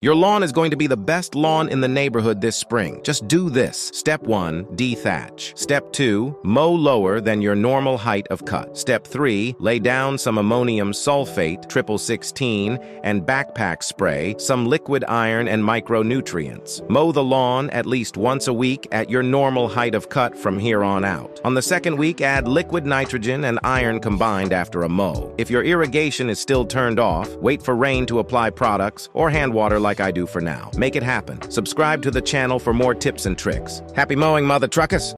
Your lawn is going to be the best lawn in the neighborhood this spring. Just do this. Step 1, dethatch. Step 2, mow lower than your normal height of cut. Step 3, lay down some ammonium sulfate, triple 16, and backpack spray, some liquid iron and micronutrients. Mow the lawn at least once a week at your normal height of cut from here on out. On the second week, add liquid nitrogen and iron combined after a mow. If your irrigation is still turned off, wait for rain to apply products or hand water like I do for now. Make it happen. Subscribe to the channel for more tips and tricks. Happy mowing, mother truckers!